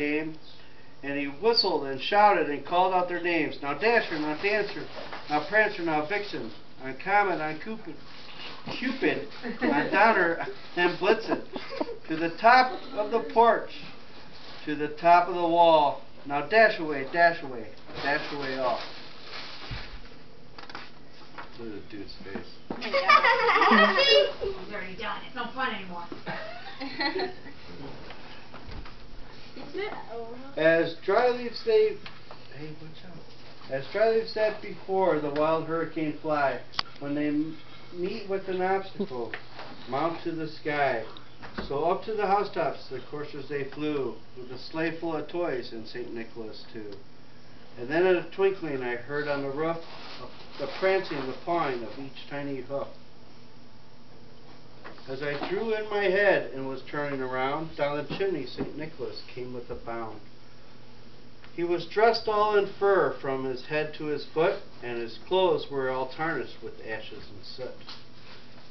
came, and he whistled and shouted and called out their names. Now Dasher, now Dancer, now Prancer, now Vixen, on Comet, on Cupid, Cupid, on Donner, and Blitzen, to the top of the porch, to the top of the wall. Now dash away, dash away, dash away off. Look at the dude's face. My God. He's already done. It's no fun anymore. As Dryleaf say, hey. As Dryleaf said before, the wild hurricane fly, when they meet with an obstacle, mount to the sky. So up to the housetops the coursers they flew, with a sleigh full of toys and St. Nicholas too. And then in a twinkling I heard on the roof the prancing, the pawing of each tiny hoof. As I drew in my head and was turning around, down the chimney St. Nicholas came with a bound. He was dressed all in fur from his head to his foot, and his clothes were all tarnished with ashes and soot.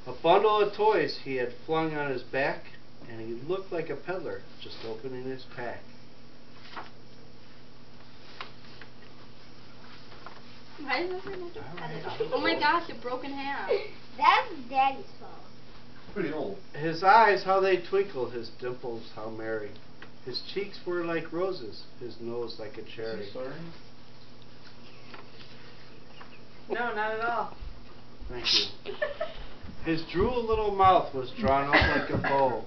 A bundle of toys he had flung on his back, and he looked like a peddler just opening his pack. Why is everyone have to cut Alright. it off? Oh my gosh, it broke in half. That's Daddy's fault. Pretty old. His eyes, how they twinkled, his dimples, how merry. His cheeks were like roses, his nose like a cherry. Sorry. No, not at all. Thank you. His drool little mouth was drawn up like a bow,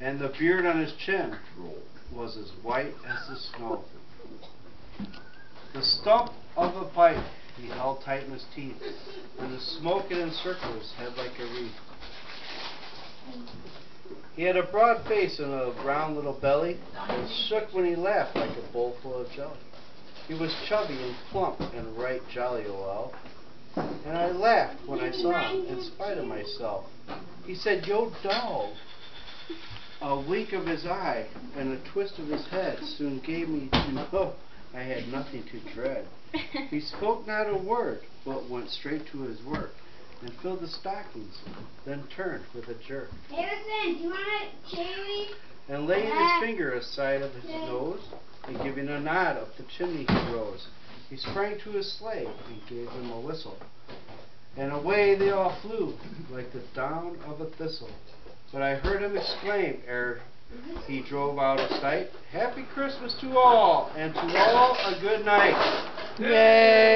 and the beard on his chin was as white as the snow. The stump of a pipe he held tight in his teeth, and the smoke it encircled his head like a wreath. He had a broad face and a round little belly, and shook when he laughed like a bowl full of jelly. He was chubby and plump and right jolly, well. And I laughed when I saw him, in spite of myself. He said, Yo, dog. A wink of his eye and a twist of his head soon gave me to know I had nothing to dread. He spoke not a word, but went straight to his work and filled the stockings, then turned with a jerk Harrison, do you want a cherry? and laying his uh-huh. finger aside of his nose and giving a nod up the chimney he rose. He sprang to his sleigh and gave them a whistle. And away they all flew like the down of a thistle. But I heard him exclaim ere he drove out of sight, Happy Christmas to all, and to all a good night. Yay! Yay!